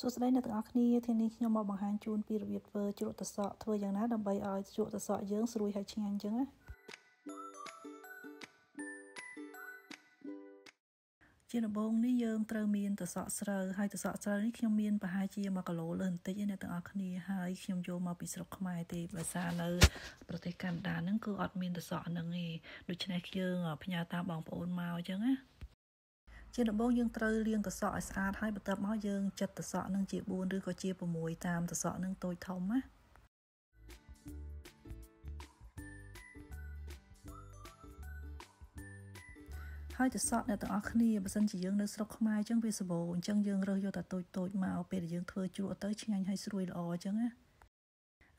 សួស្តីអ្នកទាំងអស់គ្នាថ្ងៃនេះខ្ញុំមកបង្ហាញជូនពីរបៀបធ្វើជ្រក់ត្រសក់ធ្វើយ៉ាងណាដើម្បីឲ្យជ្រក់ត្រសក់យើងស្រួយហើយឆ្ងាញ់អញ្ចឹងណាជាដំបូងនេះយើងត្រូវមានត្រសក់ស្រូវហើយត្រសក់ស្រូវនេះខ្ញុំមានប្រហែលជា1គីឡូលើបន្តិចឯអ្នកទាំងអស់គ្នាហើយខ្ញុំយកមកពីស្រុកខ្មែរទេបើសារនៅប្រទេសកាណាដាហ្នឹងគឺអត់មានត្រសក់ហ្នឹងទេដូច្នេះយើងផ្ញើតាមបងប្អូនមកអញ្ចឹងណា ជាដំបូងយើងត្រូវលាងទឹកសក់ឲ្យស្អាតហើយបន្ទាប់មកយើងចិតទឹកសក់នឹងជា4ឬក៏ជា6តាមទឹកសក់នឹងតូចធំណាហើយទៅសក់អ្នកទាំងអស់គ្នាបើសិនជាយើងនៅស្រុកខ្មែរអញ្ចឹងវាសម្បូរអញ្ចឹងយើងរើសយកតែតូចតូចមកពេលដែលយើងធ្វើជ្រក់ទៅឆ្ងាញ់ហើយស្រួយល្អអញ្ចឹងណា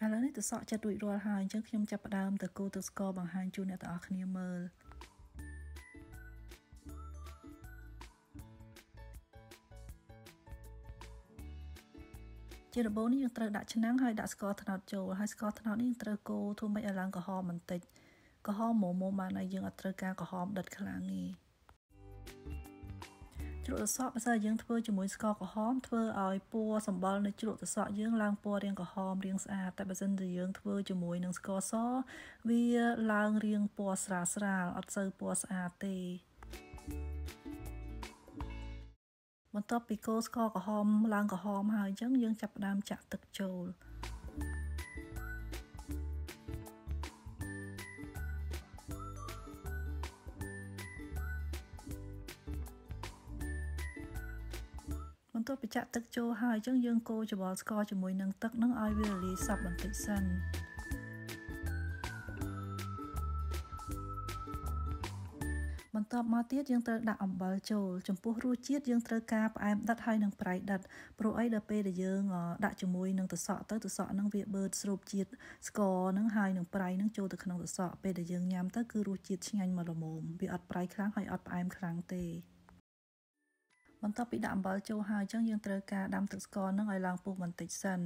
ឥឡូវនេះទៅសក់ចិត្តរួចរាល់ហើយអញ្ចឹងខ្ញុំចាប់ផ្ដើមទៅកូរទឹកស្ករបង្ហាញជូនអ្នកទាំងអស់គ្នាមើល ជាដំបូងនេះយើងត្រូវដាក់ឆ្នាំងហើយដាក់ស្ករត្នោតចូលហើយស្ករត្នោតនេះយើងត្រូវកូរធ្វើម៉េចឲ្យឡើងក្រហមបន្តិចក្រហមមុំមុំបានហើយយើងអត់ត្រូវការក្រហមដិតខ្លាំងទេជ្រក់ត្រសក់បើសិនយើងធ្វើជាមួយស្ករក្រហមធ្វើឲ្យពណ៌សម្បុរនៃជ្រក់ត្រសក់យើងឡើងពណ៌រាងក្រហមរាងស្អាតតែបើសិនជាយើងធ្វើជាមួយនឹងស្ករសវាឡើងរាងពណ៌ស្រាលស្រាលអត់សូវពណ៌ស្អាតទេ បន្ទាប់ពីកូរស្ករក្រហមឡើងក្រហមហើយអញ្ចឹងយើងចាប់ផ្ដើមចាក់ទឹកចូលបន្ទាប់ពីចាក់ទឹកចូលហើយអញ្ចឹងយើងកូរច្បល់ស្ករជាមួយនឹងទឹកនឹងឲ្យវារលាយសព្វបន្តិចសិន បន្ទាប់មកទៀតយើងត្រូវដាក់អំបិលចូលចំពោះរសជាតិយើងត្រូវការផ្អែមដិតហើយនិងប្រៃដិតព្រោះអីដល់ពេលដែលយើងដាក់ជាមួយនឹងទឹកសក់ទៅទឹកសក់ហ្នឹងវាបឺតស្រូបជាតិស្ករហ្នឹងហើយនឹងប្រៃហ្នឹងចូលទៅក្នុងទឹកសក់ពេលដែលយើងញ៉ាំទៅគឺរសជាតិឆ្ងាញ់មកល្មមវាអត់ប្រៃខ្លាំងហើយអត់ផ្អែមខ្លាំងទេបន្ទាប់ពីដាក់អំបិលចូលហើយអញ្ចឹងយើងត្រូវការដាំទឹកស្ករហ្នឹងឲ្យឡើងពុះបន្តិចសិន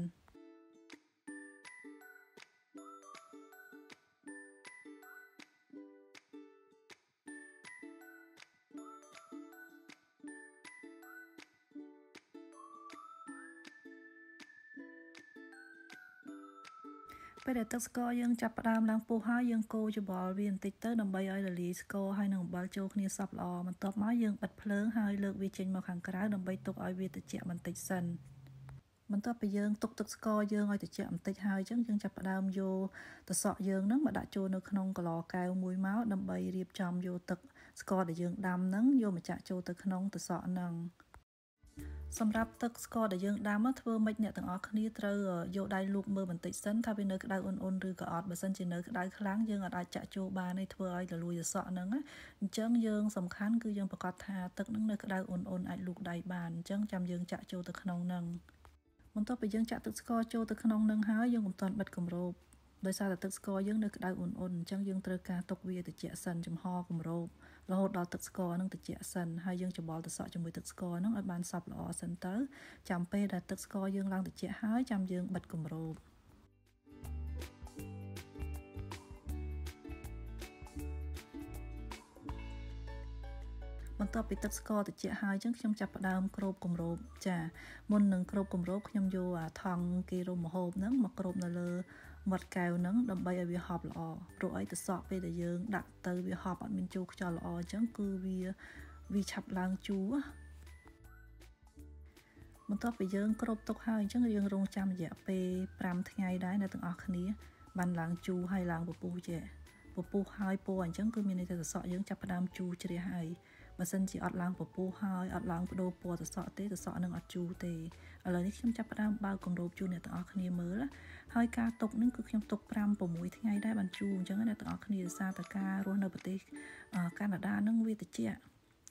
ពេលដែលទឹកស្ករយើងចាប់ផ្ដើមឡើងពុះហើយយើងកូរច្បល់វាបន្តិចទៅដើម្បីឲ្យរលាយស្ករហើយនឹងអំបិលចូលគ្នាសព្វល្អបន្ទាប់មកយើងបិទភ្លើងហើយលើកវាចេញមកខាងក្រៅដើម្បីទុកឲ្យវាត្រជាក់បន្តិចសិនបន្ទាប់ពីយើងទុកទឹកស្ករយើងឲ្យត្រជាក់បន្តិចហើយអញ្ចឹងយើងចាប់ផ្ដើមយកទឹកសក់យើងហ្នឹងមកដាក់ចូលនៅក្នុងកន្លកែវមួយមកដើម្បីរៀបចំយកទឹកស្ករដែលយើងដាំហ្នឹងយកមកចាក់ចូលទៅក្នុងទឹកសក់ហ្នឹង សម្រាប់ទឹកស្ករដែលយើងដាំធ្វើម៉េចអ្នកទាំងអស់គ្នាត្រូវយកដៃលូកមើលបន្តិចសិនថាវានៅក្តៅអ៊ុនអ៊ុនឬក៏អត់បើសិនជានៅក្តៅខ្លាំងយើងអាចចាក់ចូលបានទេធ្វើឲ្យរលួយសក់ហ្នឹងអញ្ចឹងយើងសំខាន់គឺយើងប្រកាសថាទឹកហ្នឹងនៅក្តៅអ៊ុនអ៊ុនអាចលូកដៃបានអញ្ចឹងចាំយើងចាក់ចូលទៅក្នុងហ្នឹងបន្ទាប់ពីយើងចាក់ទឹកស្ករចូលទៅក្នុងហ្នឹងហើយយើងមិនទាន់បិទគម្របដោយសារតែទឹកស្ករយើងនៅក្តៅអ៊ុនអ៊ុនអញ្ចឹងយើងត្រូវការទុកវាត្រជាក់សិនចំហគម្រប រហូតដល់ទឹកស្ករនឹងត្រជាក់សិនហើយយើងច្បល់ទៅសក់ជាមួយទឹកស្ករនឹងឲ្យបានសព្វល្អសិនទៅចាំពេលដែលទឹកស្ករយើងឡើងត្រជាក់ហើយចាំយើងបិទគម្របបន្ទាប់ពីទឹកស្ករត្រជាក់ហើយអញ្ចឹងខ្ញុំចាប់ផ្ដើមគ្របគម្របចាមុននឹងគ្របគម្របខ្ញុំយកអាថង់គេរុំម្ហូបហ្នឹងមកគ្របនៅលើ មាត់កែវហ្នឹងដើម្បីឲ្យវាហប់ល្អព្រោះអីទៅសក់ពេលដែលយើងដាក់ទៅវាហប់អត់មានចូលខ្យល់ល្អអញ្ចឹងគឺវាវាឆាប់ឡើងជូរបន្ទាប់ពីយើងគ្របទុកហើយអញ្ចឹងយើងរងចាំរយៈពេល5ថ្ងៃដែរអ្នកទាំងអស់គ្នាបានឡើងជូរហើយឡើងពពុះចេះពពុះហើយពណ៌អញ្ចឹងគឺមានន័យថាសក់យើងចាប់ផ្ដើមជូរជ្រះហើយ បើសិនជាអត់ឡើងពពុះហើយអត់ឡើងបដូរពណ៌សសក់ទេសសក់នឹងអត់ជូរទេឥឡូវនេះខ្ញុំចាប់ផ្ដើមបើកគម្របជូនអ្នកទាំងអស់គ្នាមើលហើយការទុកនឹងគឺខ្ញុំទុក5 6ថ្ងៃដែរបានជូរអញ្ចឹងអ្នកទាំងអស់គ្នាសារតការរស់នៅប្រទេសកាណាដានឹងវាត្រជាក់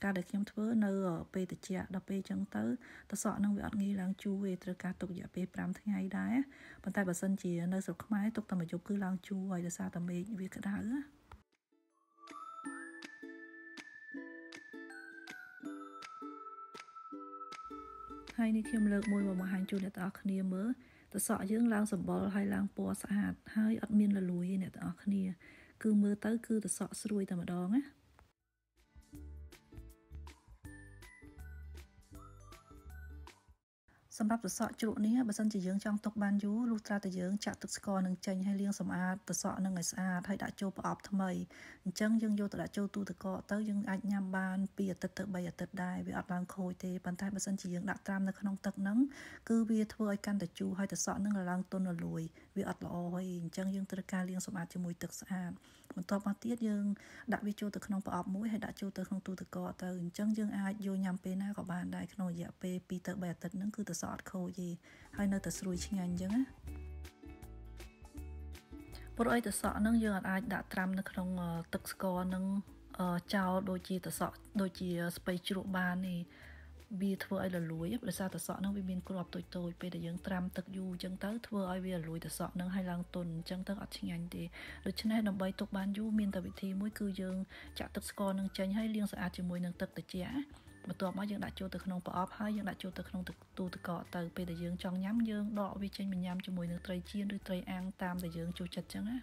ការដែលខ្ញុំធ្វើនៅពេលត្រជាក់ដល់ពេលអញ្ចឹងទៅតសក់នឹងវាអត់ងាយឡើងជូរទេត្រូវការទុករយៈពេល5ថ្ងៃដែរប៉ុន្តែបើសិនជានៅស្រុកខ្មែរទុកតែមួយយប់គឺឡើងជូរហើយដោយសារតែមេឃវាក្តៅណា ថ្ងៃនេះខ្ញុំលើកមួយមកបង្ហាញជូនអ្នកទាំងអស់គ្នាមើលតសក់យើងឡើងសម្បុរហើយឡើងពណ៌ស្អាតហើយអត់មានលលួយទេអ្នកទាំងអស់គ្នា គឺមើលទៅគឺតសក់ស្រួយតែម្ដងណា សសម្រាប់សសក់ជ្រក់នេះបើសិនជាយើងចង់ទុកបានយូរលុះត្រាតែយើងចាក់ទឹកស្ករនឹងចេញហើយលាងសម្អាតសសក់នឹងឲ្យស្អាតហើយដាក់ចូលប្រអប់ថ្មីអញ្ចឹងយើងយកទៅដាក់ចូលទូទឹកកកទៅយើងអាចញ៉ាំបាន2អាទិត្យទៅ3អាទិត្យដែរវាអត់ឡើងខូចទេប៉ុន្តែបើសិនជាយើងដាក់ត្រាំនៅក្នុងទឹកហ្នឹងគឺវាធ្វើឲ្យកាន់តែជូរហើយសសក់នឹងឡើងទន់រលួយវាអត់ល្អហើយអញ្ចឹងយើងត្រូវការលាងសម្អាតជាមួយទឹកស្អាតបន្ទាប់មកទៀតយើងដាក់វាចូលទៅក្នុងប្រអប់មួយហើយដាក់ចូលទៅក្នុងទូទឹកកកទៅអញ្ចឹងយើងអាចយកញ៉ាំពេលណាក៏បានដែរក្នុងរយៈពេល2ទៅ3អាទិត្យហ្នឹងគឺទៅសក់អត់ខូចទេហើយនៅតែស្រួយឆ្ងាញ់អញ្ចឹងណាព្រោះអីទៅសក់ហ្នឹងយើងអាចដាក់ត្រាំនៅក្នុងទឹកស្ករហ្នឹងចោលដូចជាទៅសក់ដូចជាស្ពៃជ្រក់បាននេះវាធ្វើឲ្យរលួយដោយសារតសក់ហ្នឹងវាមានគ្រាប់តូចតូចពេលដែលយើងត្រាំទឹកយូរអញ្ចឹងទៅធ្វើឲ្យវារលួយតសក់ហ្នឹងឲ្យឡើងទន់អញ្ចឹងទៅអត់ឆ្ងាញ់ទេដូច្នេះដើម្បីទុកបានយូរមានតែវិធីមួយគឺយើងចាក់ទឹកស្ករនឹងចេញឲ្យលាងស្អាតជាមួយនឹងទឹកត្រជាក់ បន្ទាប់មកយើងដាក់ចូលទៅក្នុងប្រអប់ហើយយើងដាក់ចូលទៅក្នុងទូទឹកកកទៅពេលដែលយើងចង់ញ៉ាំយើងដកវាចេញមកញ៉ាំជាមួយនឹងត្រីចៀនឬត្រីអាំងតាមដែលយើងចូលចិត្តអញ្ចឹងណា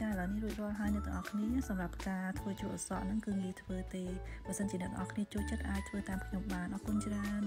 ចាឥឡូវនេះរួចរាល់ហើយអ្នកទាំងអស់គ្នាសម្រាប់ការធ្វើជ្រក់អសក់ហ្នឹងគឺងាយធ្វើទេបើសិនជាអ្នកទាំងអស់គ្នាចូលចិត្តអាចធ្វើតាមខ្ញុំបានអរគុណច្រើន